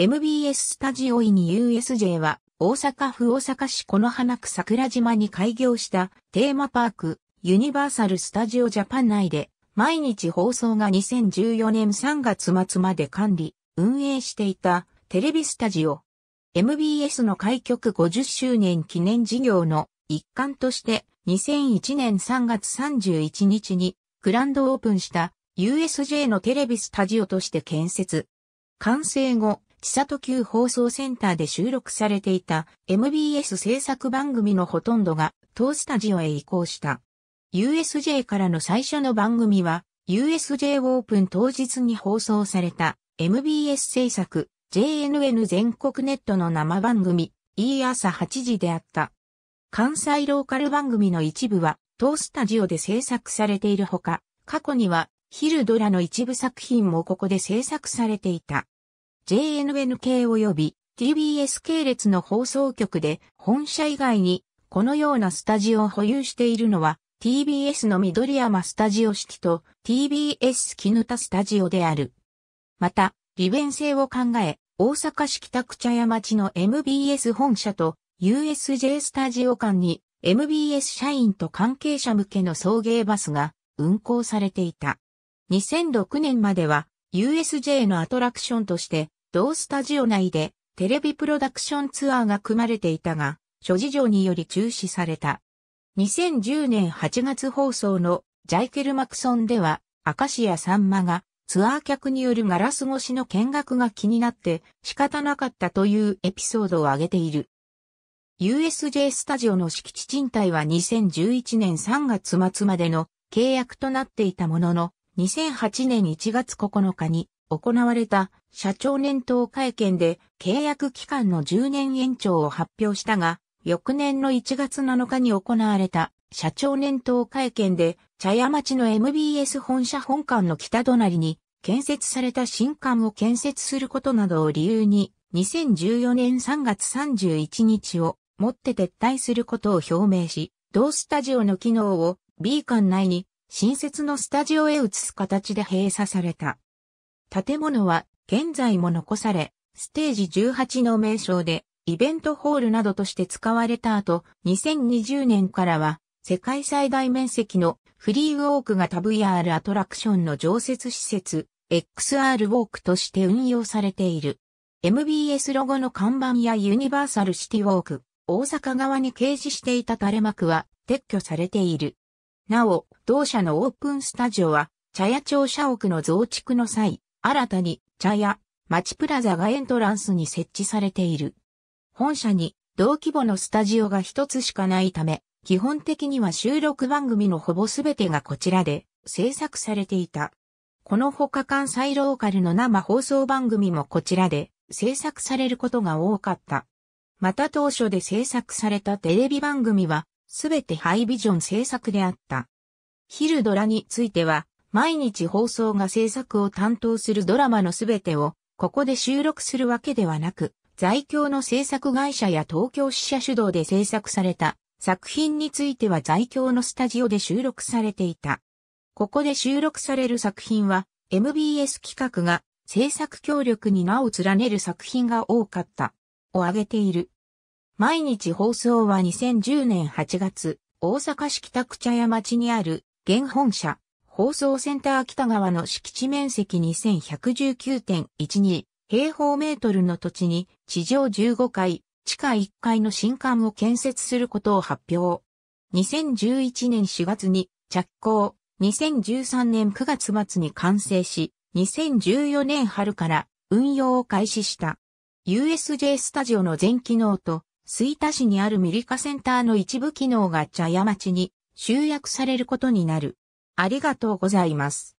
MBS スタジオイに USJ は大阪府大阪市此花区桜島に開業したテーマパークユニバーサル・スタジオ・ジャパン内で毎日放送が2014年3月末まで管理、運営していたテレビスタジオ。MBS の開局50周年記念事業の一環として2001年3月31日にグランドオープンした USJ のテレビスタジオとして建設。完成後、千里急放送センターで収録されていた MBS 制作番組のほとんどが当スタジオへ移行した。USJ からの最初の番組は USJ オープン当日に放送された MBS 制作 JNN 全国ネットの生番組 E 朝8時であった。関西ローカル番組の一部は当スタジオで制作されているほか、過去にはヒルドラの一部作品もここで制作されていた。JNN 系及び TBS 系列の放送局で本社以外にこのようなスタジオを保有しているのは TBS の緑山スタジオ式と TBS 絹田スタジオである。また、利便性を考え、大阪市北区茶屋町の MBS 本社と USJ スタジオ間に MBS 社員と関係者向けの送迎バスが運行されていた。2006年までは USJ のアトラクションとして同スタジオ内でテレビプロダクションツアーが組まれていたが、諸事情により中止された。2010年8月放送のジャイケル・マクソンでは、明石家さんまがツアー客によるガラス越しの見学が気になって仕方なかったというエピソードを挙げている。USJ スタジオの敷地賃貸は2011年3月末までの契約となっていたものの、2008年1月9日に行われた社長年頭会見で契約期間の10年延長を発表したが、翌年の1月7日に行われた社長年頭会見で、茶屋町の MBS 本社本館の北隣に建設された新館を建設することなどを理由に、2014年3月31日をもって撤退することを表明し、同スタジオの機能を B 館内に新設のスタジオへ移す形で閉鎖された。建物は現在も残され、ステージ18の名称でイベントホールなどとして使われた後、2020年からは世界最大面積のフリーウォーク型 VR アトラクションの常設施設 XR ウォークとして運用されている。MBS ロゴの看板やユニバーサルシティウォーク、大阪側に掲示していた垂れ幕は撤去されている。なお、同社のオープンスタジオは、茶屋町社屋の増築の際、新たに茶屋、町プラザがエントランスに設置されている。本社に同規模のスタジオが一つしかないため、基本的には収録番組のほぼすべてがこちらで制作されていた。この他関西ローカルの生放送番組もこちらで制作されることが多かった。また当初で制作されたテレビ番組はすべてハイビジョン制作であった。ヒルドラについては毎日放送が制作を担当するドラマのすべてをここで収録するわけではなく、在京の制作会社や東京支社主導で制作された作品については在京のスタジオで収録されていた。ここで収録される作品は MBS 企画が制作協力に名を連ねる作品が多かったを挙げている。毎日放送は2010年8月、大阪市北区茶屋町にある現本社放送センター北側の敷地面積2119.12平方メートルの土地に地上15階、地下1階の新館を建設することを発表。2011年4月に着工、2013年9月末に完成し、2014年春から運用を開始した。USJ スタジオの全機能と、吹田市にあるミリカセンターの一部機能が茶屋町に集約されることになる。ありがとうございます。